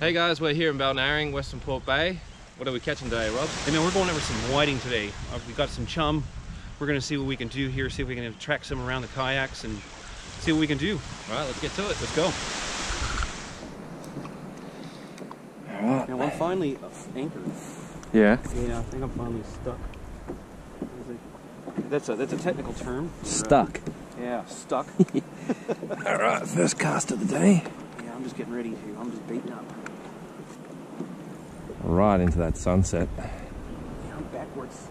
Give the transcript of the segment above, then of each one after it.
Hey guys, we're here in Balnarring, Western Port Bay. What are we catching today, Rob? Hey man, we're going over some whiting today. Uh, we got some chum. We're gonna see what we can do here, see if we can attract some around the kayaks and see what we can do. All right, let's get to it. Let's go. Alright. Now I'm finally anchored. Yeah. Yeah, I think I'm finally stuck. That's a that's a technical term. Stuck. Yeah, stuck. Alright, first cast of the day. yeah, I'm just getting ready to. I'm just beating up. Right into that sunset. Yeah, backwards.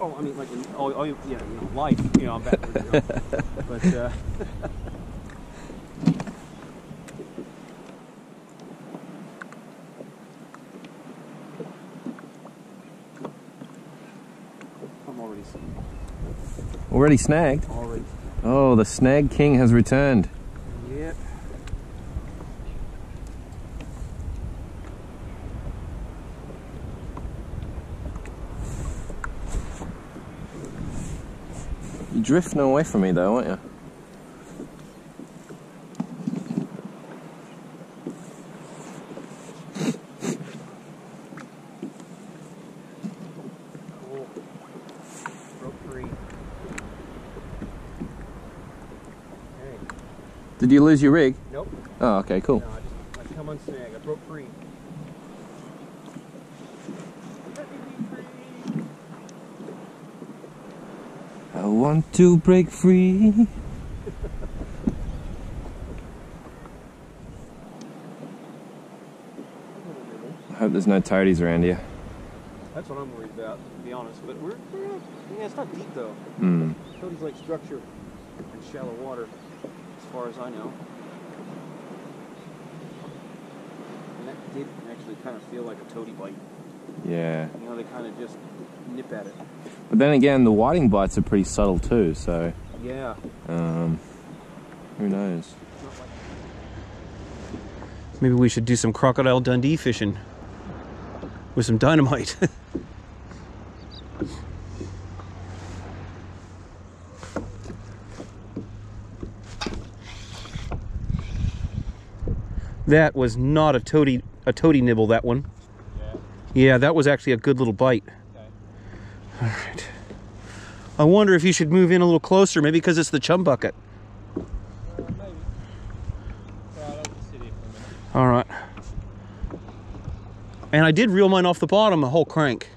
Oh, I mean, like, in, oh, oh, yeah, you know, life, you know, I'm backwards. You know. but, uh, I'm already, Already snagged. already. Oh, the snag king has returned. You're drifting away from me though, aren't you? Cool. Broke free. Hey. Did you lose your rig? Nope. Oh, okay, cool. No, I just I come on snag. I broke free. I want to break free. I hope there's no toadies around here. That's what I'm worried about, to be honest. But we're, we're yeah, it's not deep though. Hmm. Toadies like structure and shallow water, as far as I know. And that did actually kind of feel like a toady bite. Yeah. You know, they kind of just nip at it. But then again, the whiting bites are pretty subtle too, so Yeah. um, who knows? It's not like Maybe we should do some crocodile Dundee fishing with some dynamite. that was not a toady a toady nibble that one. Yeah, that was actually a good little bite. All right. I wonder if you should move in a little closer, maybe because it's the chum bucket. All right. And I did reel mine off the bottom, a whole crank.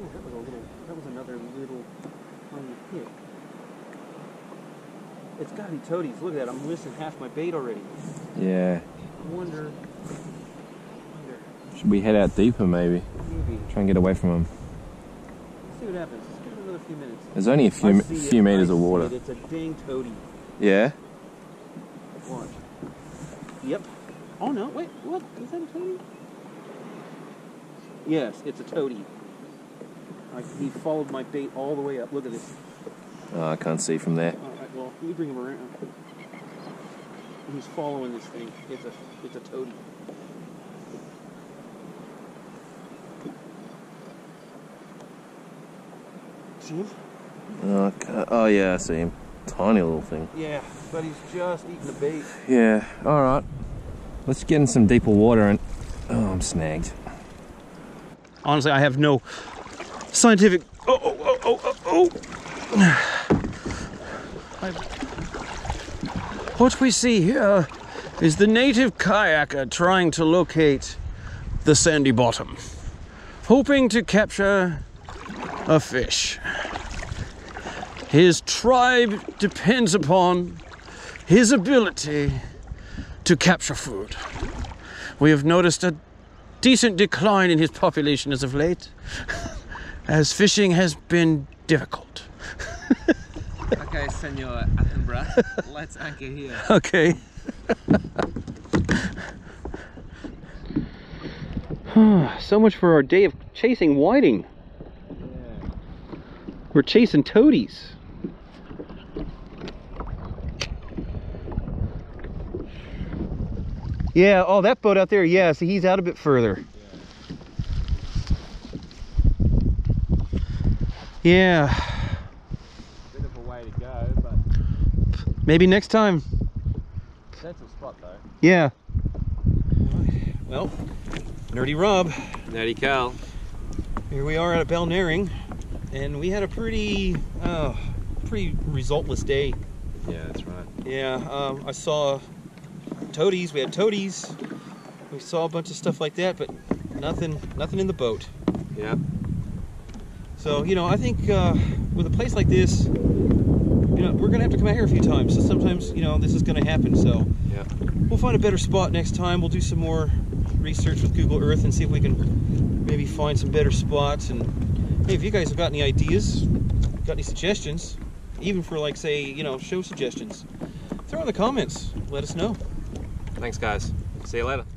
Ooh, that was a little. That was another little tiny hit. It's got to be toadies. Look at that. I'm missing half my bait already. Yeah. I wonder. Should we head out deeper maybe? Maybe. Try and get away from them. Let's see what happens. Let's give it another few minutes. There's only a few few it. meters I of water. it. It's a dang toady. Yeah. Watch. Yep. Oh no! Wait. What? Is that a toady? Yes, it's a toady. I, he followed my bait all the way up. Look at this. Oh, I can't see from there. All right. Well, let me bring him around. He's following this thing. It's a it's a toady. See him? Oh, oh yeah, I see him. Tiny little thing. Yeah, but he's just eating the bait. Yeah. All right. Let's get in some deeper water and. Oh, I'm snagged. Honestly, I have no scientific. Oh, oh, oh, oh, oh, oh. What we see here is the native kayaker trying to locate the sandy bottom, hoping to capture a fish. His tribe depends upon his ability to capture food. We have noticed a decent decline in his population as of late, as fishing has been difficult. Okay, Senor Attenborough, let's anchor here. Okay. so much for our day of chasing whiting. We're chasing toadies. Yeah, oh, that boat out there, yeah, see, he's out a bit further. Yeah, Bit of a way to go, but maybe next time. that's a spot. Though. Yeah. Well, Nerdy Rob, Nerdy Carl. here we are at Balnarring, and we had a pretty, uh, pretty resultless day. Yeah, that's right. Yeah, um, I saw toadies. We had toadies. We saw a bunch of stuff like that, but nothing, nothing in the boat. Yeah. So you know, I think uh, with a place like this, you know, we're gonna have to come out here a few times. So sometimes, you know, this is gonna happen. So Yeah. we'll find a better spot next time. We'll do some more research with Google Earth and see if we can maybe find some better spots. And hey, if you guys have got any ideas, got any suggestions, even for like say, you know, show suggestions, throw in the comments. Let us know. Thanks, guys. See you later.